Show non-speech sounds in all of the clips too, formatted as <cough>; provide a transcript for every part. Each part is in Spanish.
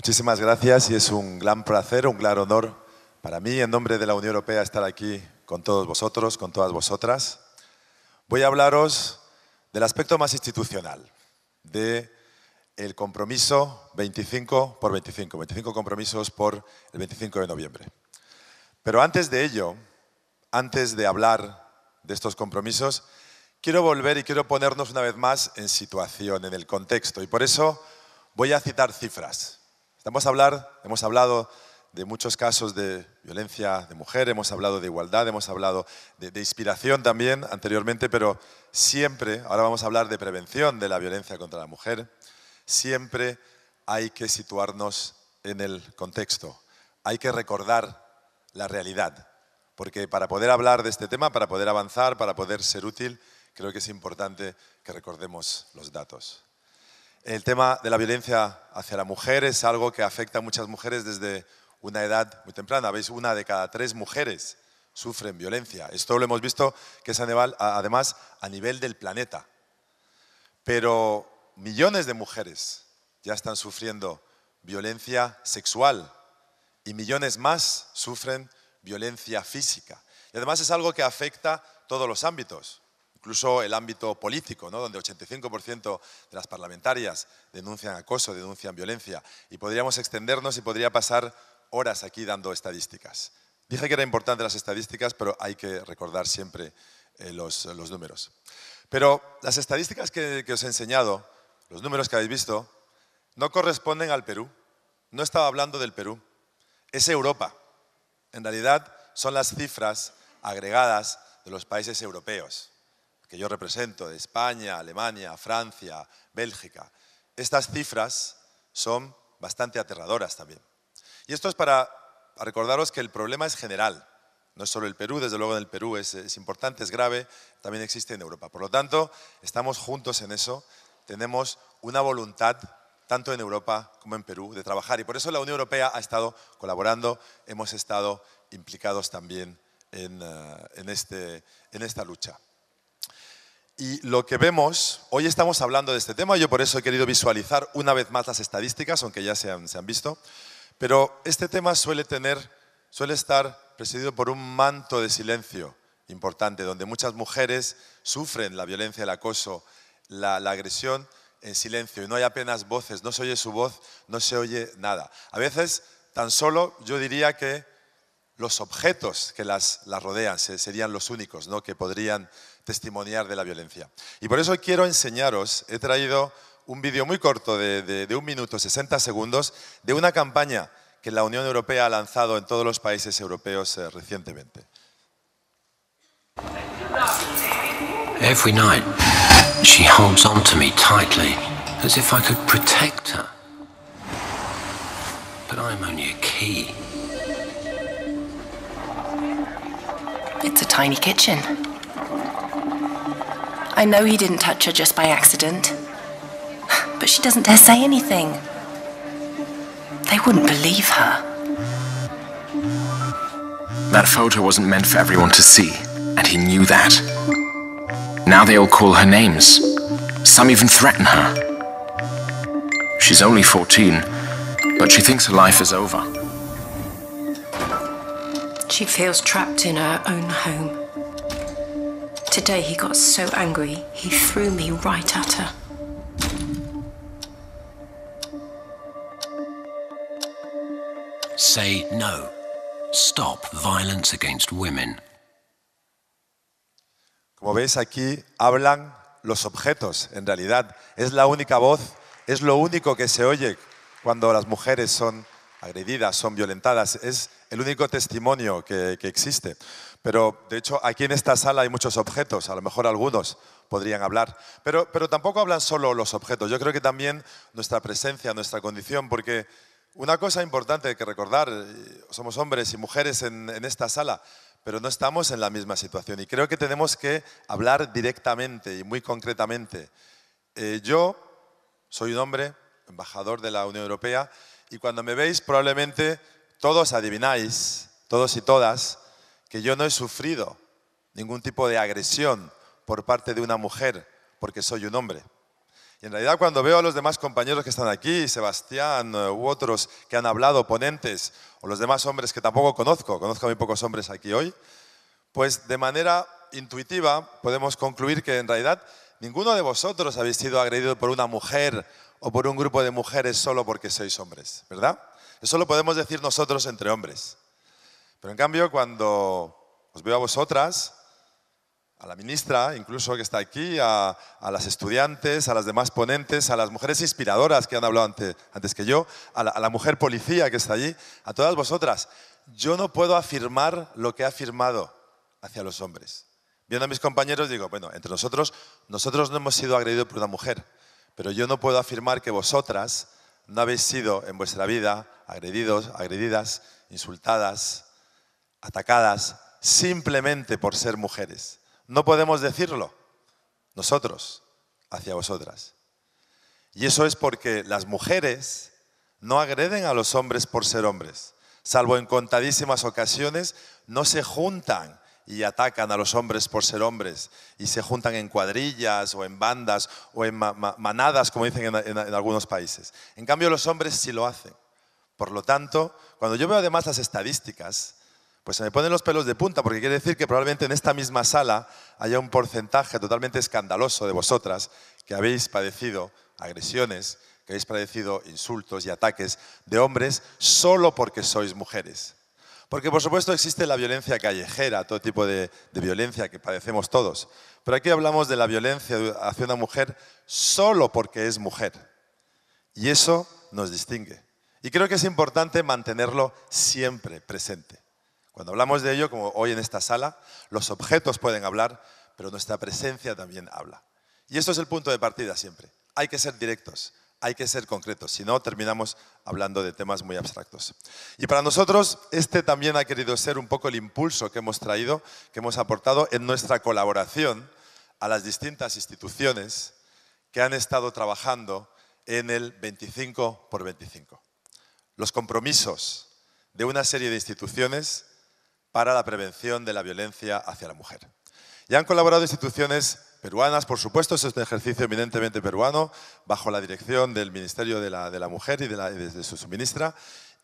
Muchísimas gracias y es un gran placer, un gran honor para mí, en nombre de la Unión Europea, estar aquí con todos vosotros, con todas vosotras. Voy a hablaros del aspecto más institucional, de compromiso 25 por 25, 25 compromisos por el 25 de noviembre. Pero antes de ello, antes de hablar de estos compromisos, quiero volver y quiero ponernos una vez más en situación, en el contexto. Y por eso voy a citar cifras. Estamos a hablar, hemos hablado de muchos casos de violencia de mujer, hemos hablado de igualdad, hemos hablado de, de, inspiración también anteriormente, pero siempre, ahora vamos a hablar de prevención de la violencia contra la mujer, siempre hay que situarnos en el contexto, hay que recordar la realidad, porque para poder hablar de este tema, para poder avanzar, para poder ser útil, creo que es importante que recordemos los datos. El tema de la violencia hacia la mujer es algo que afecta a muchas mujeres desde una edad muy temprana. Veis, una de cada tres mujeres sufren violencia. Esto lo hemos visto que es además a nivel del planeta. Pero millones de mujeres ya están sufriendo violencia sexual y millones más sufren violencia física. Y además es algo que afecta todos los ámbitos incluso el ámbito político, ¿no? donde 85% de las parlamentarias denuncian acoso, denuncian violencia. Y podríamos extendernos y podría pasar horas aquí dando estadísticas. Dije que eran importantes las estadísticas, pero hay que recordar siempre eh, los, números. Pero las estadísticas que, que os he enseñado, los números que habéis visto, no corresponden al Perú. No estaba hablando del Perú. Es Europa. En realidad son las cifras agregadas de los países europeos que yo represento, de España, Alemania, Francia, Bélgica, estas cifras son bastante aterradoras también. Y esto es para recordaros que el problema es general. No es solo el Perú, desde luego en el Perú es, importante, es grave, también existe en Europa. Por lo tanto, estamos juntos en eso, tenemos una voluntad tanto en Europa como en Perú, de trabajar. Y por eso la Unión Europea ha estado colaborando, hemos estado implicados también en, uh, en, este, en esta lucha. Y lo que vemos, hoy estamos hablando de este tema, yo por eso he querido visualizar una vez más las estadísticas, aunque ya se han, se han visto, pero este tema suele, tener, suele estar presidido por un manto de silencio importante, donde muchas mujeres sufren la violencia, el acoso, la, la agresión en silencio y no hay apenas voces, no se oye su voz, no se oye nada. A veces tan solo yo diría que los objetos que las, las rodean serían los únicos ¿no? que podrían testimoniar de la violencia. Y por eso quiero enseñaros, he traído un vídeo muy corto de, de, de un minuto, 60 segundos, de una campaña que la Unión Europea ha lanzado en todos los países europeos eh, recientemente. Every night, she holds on to me tightly, as if I could protect her. But I'm only a key. It's a tiny kitchen. I know he didn't touch her just by accident. <sighs> But she doesn't dare say anything. They wouldn't believe her. That photo wasn't meant for everyone to see, and he knew that. Now they all call her names. Some even threaten her. She's only 14, but she thinks her life is over. She feels trapped in her own home. Today he got so angry, he threw me right at her. Say no. Stop violence against women. Como veis aquí hablan los objetos, en realidad. Es la única voz, es lo único que se oye cuando las mujeres son agredidas, son violentadas. Es el único testimonio que, que, existe. Pero, de hecho, aquí en esta sala hay muchos objetos, a lo mejor algunos podrían hablar. Pero, pero tampoco hablan solo los objetos. Yo creo que también nuestra presencia, nuestra condición, porque una cosa importante que recordar, eh, somos hombres y mujeres en, esta sala, pero no estamos en la misma situación. Y creo que tenemos que hablar directamente y muy concretamente. Eh, yo soy un hombre, embajador de la Unión Europea, y cuando me veis probablemente todos adivináis, todos y todas, que yo no he sufrido ningún tipo de agresión por parte de una mujer porque soy un hombre. Y en realidad cuando veo a los demás compañeros que están aquí, Sebastián eh, u otros que han hablado, ponentes, o los demás hombres que tampoco conozco, conozco a muy pocos hombres aquí hoy, pues de manera intuitiva podemos concluir que en realidad ninguno de vosotros habéis sido agredido por una mujer o por un grupo de mujeres solo porque sois hombres, ¿verdad? Eso lo podemos decir nosotros entre hombres. Pero en cambio, cuando os veo a vosotras, a la ministra, incluso que está aquí, a, las estudiantes, a las demás ponentes, a las mujeres inspiradoras que han hablado antes, que yo, a la, a la mujer policía que está allí, a todas vosotras, yo no puedo afirmar lo que ha afirmado hacia los hombres. Viendo a mis compañeros digo, bueno, entre nosotros, nosotros no hemos sido agredidos por una mujer, pero yo no puedo afirmar que vosotras no habéis sido en vuestra vida agredidos, agredidas, insultadas, atacadas, simplemente por ser mujeres. No podemos decirlo nosotros hacia vosotras. Y eso es porque las mujeres no agreden a los hombres por ser hombres. Salvo en contadísimas ocasiones, no se juntan y atacan a los hombres por ser hombres y se juntan en cuadrillas o en bandas o en manadas, como dicen en, algunos países. En cambio, los hombres sí lo hacen. Por lo tanto, cuando yo veo además las estadísticas, pues se me ponen los pelos de punta, porque quiere decir que probablemente en esta misma sala haya un porcentaje totalmente escandaloso de vosotras que habéis padecido agresiones, que habéis padecido insultos y ataques de hombres solo porque sois mujeres. Porque por supuesto existe la violencia callejera, todo tipo de, violencia que padecemos todos. Pero aquí hablamos de la violencia hacia una mujer solo porque es mujer. Y eso nos distingue. Y creo que es importante mantenerlo siempre presente. Cuando hablamos de ello, como hoy en esta sala, los objetos pueden hablar, pero nuestra presencia también habla. Y esto es el punto de partida siempre. Hay que ser directos, hay que ser concretos, si no terminamos hablando de temas muy abstractos. Y para nosotros este también ha querido ser un poco el impulso que hemos traído, que hemos aportado en nuestra colaboración a las distintas instituciones que han estado trabajando en el 25 por 25. Los compromisos de una serie de instituciones para la prevención de la violencia hacia la mujer. Y han colaborado instituciones peruanas, por supuesto, es un ejercicio eminentemente peruano, bajo la dirección del Ministerio de la, Mujer y de, la, de su ministra,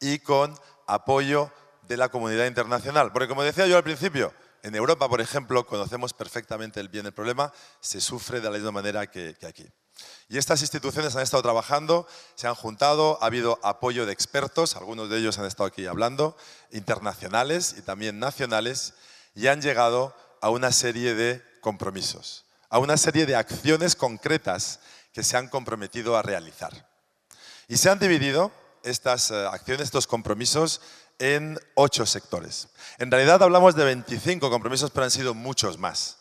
y con apoyo de la comunidad internacional. Porque como decía yo al principio, en Europa, por ejemplo, conocemos perfectamente el bien el problema, se sufre de la misma manera que aquí. Y estas instituciones han estado trabajando, se han juntado, ha habido apoyo de expertos, algunos de ellos han estado aquí hablando, internacionales y también nacionales, y han llegado a una serie de compromisos a una serie de acciones concretas que se han comprometido a realizar. Y se han dividido estas eh, acciones, estos compromisos, en ocho sectores. En realidad hablamos de 25 compromisos, pero han sido muchos más.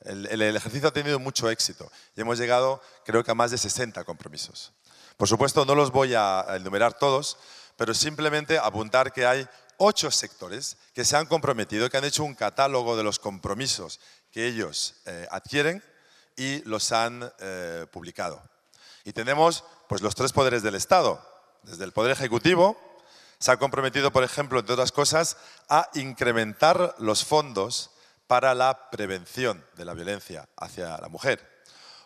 El, ejercicio ha tenido mucho éxito y hemos llegado, creo que a más de 60 compromisos. Por supuesto, no los voy a enumerar todos, pero simplemente apuntar que hay ocho sectores que se han comprometido, que han hecho un catálogo de los compromisos que ellos eh, adquieren y los han eh, publicado. Y tenemos pues, los tres poderes del Estado. Desde el Poder Ejecutivo se ha comprometido, por ejemplo, entre otras cosas, a incrementar los fondos para la prevención de la violencia hacia la mujer.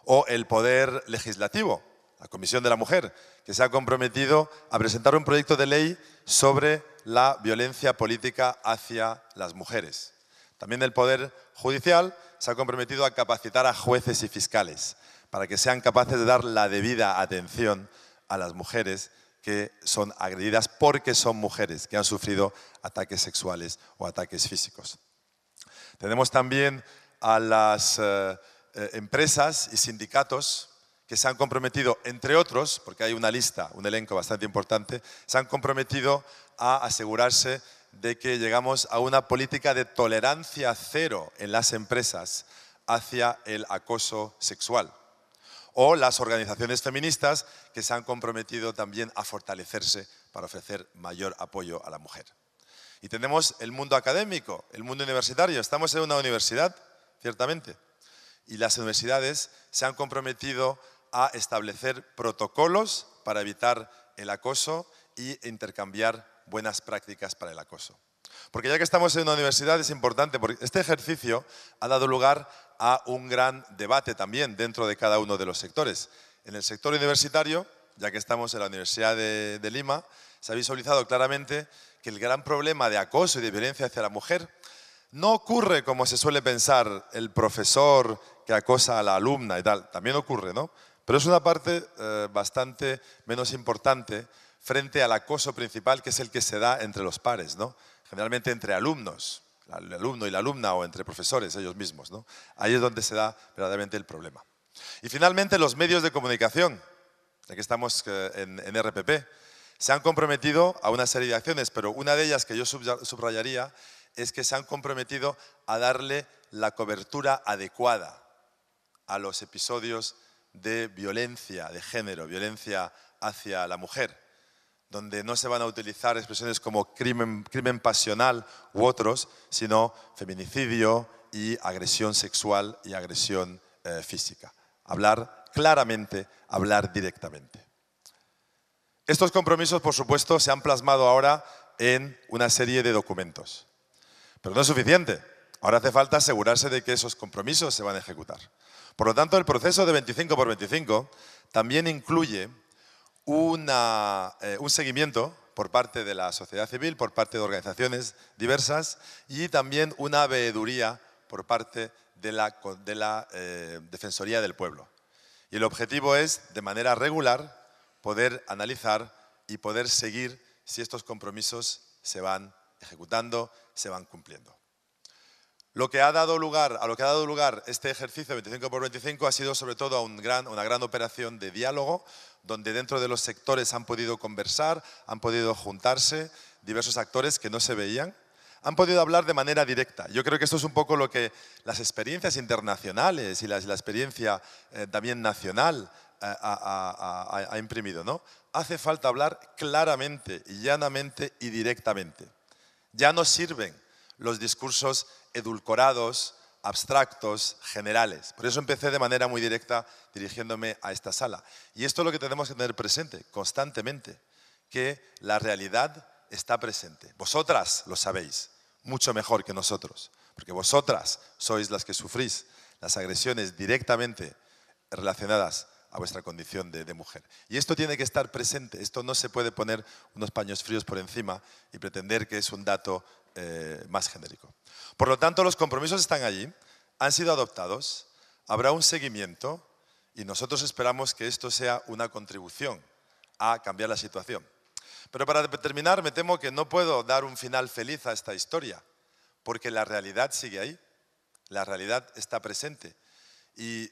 O el Poder Legislativo, la Comisión de la Mujer, que se ha comprometido a presentar un proyecto de ley sobre la violencia política hacia las mujeres. También el Poder Judicial se ha comprometido a capacitar a jueces y fiscales para que sean capaces de dar la debida atención a las mujeres que son agredidas porque son mujeres, que han sufrido ataques sexuales o ataques físicos. Tenemos también a las eh, eh, empresas y sindicatos que se han comprometido, entre otros, porque hay una lista, un elenco bastante importante, se han comprometido a asegurarse de que llegamos a una política de tolerancia cero en las empresas hacia el acoso sexual. O las organizaciones feministas que se han comprometido también a fortalecerse para ofrecer mayor apoyo a la mujer. Y tenemos el mundo académico, el mundo universitario. Estamos en una universidad, ciertamente, y las universidades se han comprometido a establecer protocolos para evitar el acoso e intercambiar buenas prácticas para el acoso. Porque ya que estamos en una universidad es importante, porque este ejercicio ha dado lugar a un gran debate también dentro de cada uno de los sectores. En el sector universitario, ya que estamos en la Universidad de, de Lima, se ha visualizado claramente que el gran problema de acoso y de violencia hacia la mujer no ocurre como se suele pensar el profesor que acosa a la alumna y tal, también ocurre, ¿no? Pero es una parte eh, bastante menos importante frente al acoso principal que es el que se da entre los pares, ¿no? Generalmente entre alumnos, el alumno y la alumna o entre profesores ellos mismos, ¿no? Ahí es donde se da verdaderamente el problema. Y finalmente los medios de comunicación, ya que estamos eh, en, en RPP, se han comprometido a una serie de acciones, pero una de ellas que yo subrayaría es que se han comprometido a darle la cobertura adecuada a los episodios de violencia de género, violencia hacia la mujer, donde no se van a utilizar expresiones como crimen, pasional u otros, sino feminicidio y agresión sexual y agresión eh, física. Hablar claramente, hablar directamente. Estos compromisos, por supuesto, se han plasmado ahora en una serie de documentos. Pero no es suficiente. Ahora hace falta asegurarse de que esos compromisos se van a ejecutar. Por lo tanto, el proceso de 25 por 25 también incluye eh, un seguimiento por parte de la sociedad civil, por parte de organizaciones diversas y también una veeduría por parte de la, eh, Defensoría del Pueblo. Y el objetivo es, de manera regular, poder analizar y poder seguir si estos compromisos se van ejecutando, se van cumpliendo. Lo que ha dado lugar, a lo que ha dado lugar este ejercicio 25 por 25 ha sido sobre todo una gran operación de diálogo, donde dentro de los sectores han podido conversar, han podido juntarse diversos actores que no se veían, han podido hablar de manera directa. Yo creo que esto es un poco lo que las experiencias internacionales y la, experiencia eh, también nacional eh, ha, imprimido. ¿no? Hace falta hablar claramente, llanamente y directamente. Ya no sirven los discursos edulcorados, abstractos, generales. Por eso empecé de manera muy directa dirigiéndome a esta sala. Y esto es lo que tenemos que tener presente constantemente, que la realidad está presente. Vosotras lo sabéis, mucho mejor que nosotros, porque vosotras sois las que sufrís las agresiones directamente relacionadas a vuestra condición de, mujer. Y esto tiene que estar presente, esto no se puede poner unos paños fríos por encima y pretender que es un dato eh, más genérico. Por lo tanto, los compromisos están allí, han sido adoptados, habrá un seguimiento y nosotros esperamos que esto sea una contribución a cambiar la situación. Pero para terminar, me temo que no puedo dar un final feliz a esta historia, porque la realidad sigue ahí, la realidad está presente. Y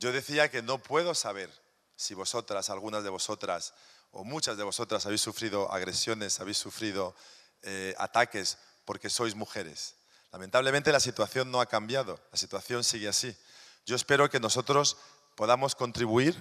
yo decía que no puedo saber si vosotras, algunas de vosotras o muchas de vosotras habéis sufrido agresiones, habéis sufrido eh, ataques porque sois mujeres. Lamentablemente la situación no ha cambiado, la situación sigue así. Yo espero que nosotros podamos contribuir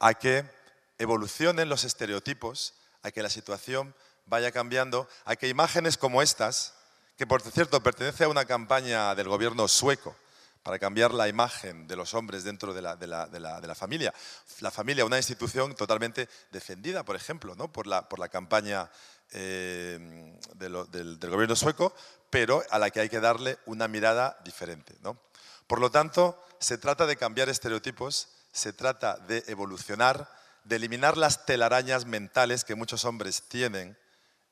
a que evolucionen los estereotipos, a que la situación vaya cambiando, a que imágenes como estas, que por cierto pertenece a una campaña del gobierno sueco, para cambiar la imagen de los hombres dentro de la, de la, familia. La familia, una institución totalmente defendida, por ejemplo, ¿no? por, la, campaña eh, del, gobierno sueco, pero a la que hay que darle una mirada diferente. Por lo tanto, se trata de cambiar estereotipos, se trata de evolucionar, de eliminar las telarañas mentales que muchos hombres tienen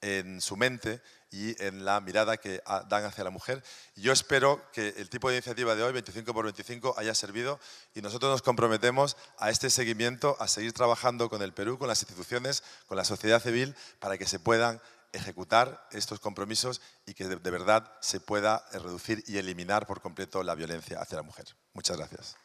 en su mente y en la mirada que dan hacia la mujer. Yo espero que el tipo de iniciativa de hoy, 25 por 25, haya servido y nosotros nos comprometemos a este seguimiento, a seguir trabajando con el Perú, con las instituciones, con la sociedad civil, para que se puedan ejecutar estos compromisos y que de, de verdad se pueda reducir y eliminar por completo la violencia hacia la mujer. Muchas gracias.